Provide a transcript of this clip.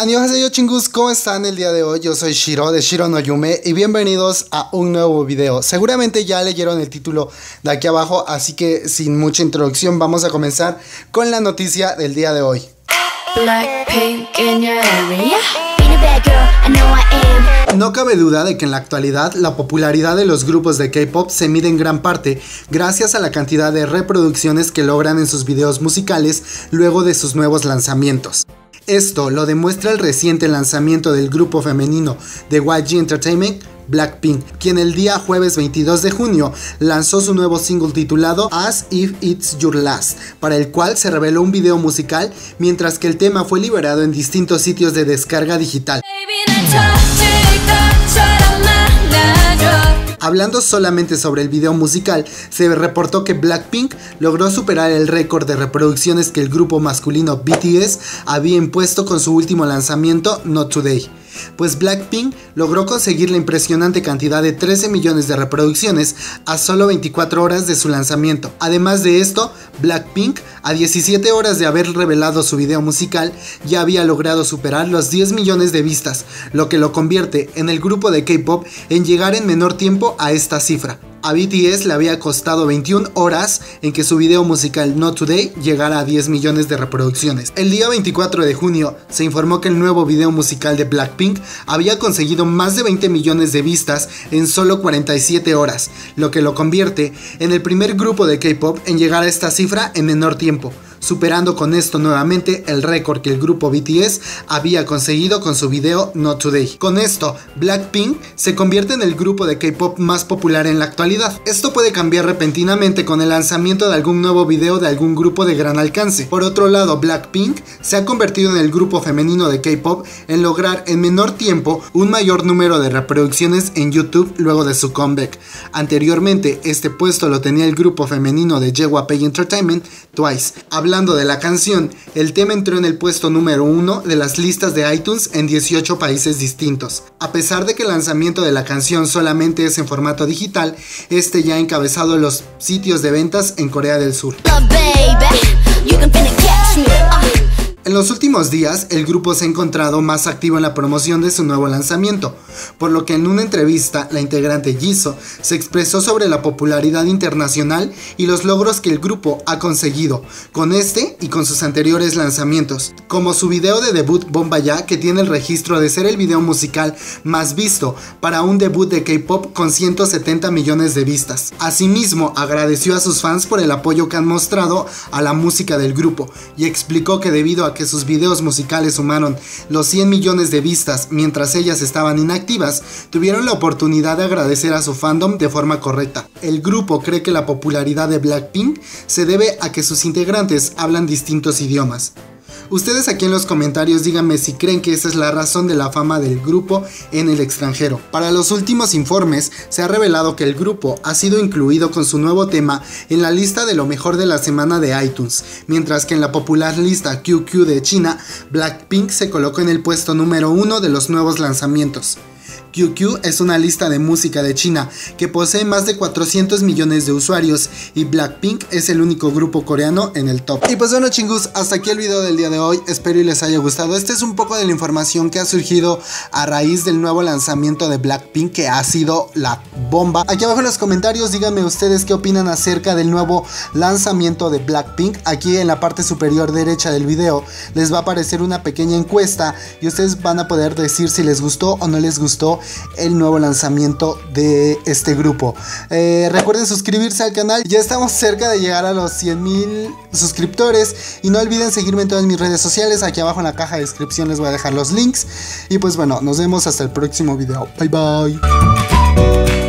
Annyeonghaseyo chingus, ¿cómo están el día de hoy? Yo soy Shiro de Shiro no Yume y bienvenidos a un nuevo video. Seguramente ya leyeron el título de aquí abajo, así que sin mucha introducción vamos a comenzar con la noticia del día de hoy. No cabe duda de que en la actualidad la popularidad de los grupos de K-pop se mide en gran parte gracias a la cantidad de reproducciones que logran en sus videos musicales luego de sus nuevos lanzamientos. Esto lo demuestra el reciente lanzamiento del grupo femenino de YG Entertainment, Blackpink, quien el día jueves 22 de junio lanzó su nuevo single titulado As If It's Your Last, para el cual se reveló un video musical, mientras que el tema fue liberado en distintos sitios de descarga digital. Hablando solamente sobre el video musical, se reportó que Blackpink logró superar el récord de reproducciones que el grupo masculino BTS había impuesto con su último lanzamiento Not Today pues Blackpink logró conseguir la impresionante cantidad de 13 millones de reproducciones a solo 24 horas de su lanzamiento. Además de esto, Blackpink, a 17 horas de haber revelado su video musical, ya había logrado superar los 10 millones de vistas, lo que lo convierte en el grupo de K-pop en llegar en menor tiempo a esta cifra. A BTS le había costado 21 horas en que su video musical Not Today llegara a 10 millones de reproducciones. El día 24 de junio se informó que el nuevo video musical de Blackpink había conseguido más de 20 millones de vistas en solo 47 horas, lo que lo convierte en el primer grupo de K-pop en llegar a esta cifra en menor tiempo superando con esto nuevamente el récord que el grupo BTS había conseguido con su video Not Today. Con esto, Blackpink se convierte en el grupo de K-pop más popular en la actualidad. Esto puede cambiar repentinamente con el lanzamiento de algún nuevo video de algún grupo de gran alcance. Por otro lado, Blackpink se ha convertido en el grupo femenino de K-pop en lograr en menor tiempo un mayor número de reproducciones en YouTube luego de su comeback. Anteriormente, este puesto lo tenía el grupo femenino de J-Pay Entertainment, Twice. Hablando de la canción, el tema entró en el puesto número uno de las listas de iTunes en 18 países distintos. A pesar de que el lanzamiento de la canción solamente es en formato digital, este ya ha encabezado los sitios de ventas en Corea del Sur. Los últimos días, el grupo se ha encontrado más activo en la promoción de su nuevo lanzamiento, por lo que en una entrevista, la integrante Jisoo se expresó sobre la popularidad internacional y los logros que el grupo ha conseguido con este y con sus anteriores lanzamientos, como su video de debut Bomba Ya, que tiene el registro de ser el video musical más visto para un debut de K-pop con 170 millones de vistas. Asimismo, agradeció a sus fans por el apoyo que han mostrado a la música del grupo y explicó que debido a que sus videos musicales sumaron los 100 millones de vistas mientras ellas estaban inactivas, tuvieron la oportunidad de agradecer a su fandom de forma correcta. El grupo cree que la popularidad de Blackpink se debe a que sus integrantes hablan distintos idiomas. Ustedes aquí en los comentarios díganme si creen que esa es la razón de la fama del grupo en el extranjero. Para los últimos informes se ha revelado que el grupo ha sido incluido con su nuevo tema en la lista de lo mejor de la semana de iTunes, mientras que en la popular lista QQ de China, Blackpink se colocó en el puesto número uno de los nuevos lanzamientos. QQ es una lista de música de China que posee más de 400 millones de usuarios y Blackpink es el único grupo coreano en el top. Y pues bueno chingus, hasta aquí el video del día de hoy, espero y les haya gustado. Este es un poco de la información que ha surgido a raíz del nuevo lanzamiento de Blackpink que ha sido la bomba. Aquí abajo en los comentarios díganme ustedes qué opinan acerca del nuevo lanzamiento de Blackpink. Aquí en la parte superior derecha del video les va a aparecer una pequeña encuesta y ustedes van a poder decir si les gustó o no les gustó el nuevo lanzamiento de este grupo. Eh, recuerden suscribirse al canal, ya estamos cerca de llegar a los 100 mil suscriptores y no olviden seguirme en todas mis redes sociales, aquí abajo en la caja de descripción les voy a dejar los links y pues bueno, nos vemos hasta el próximo video, bye bye.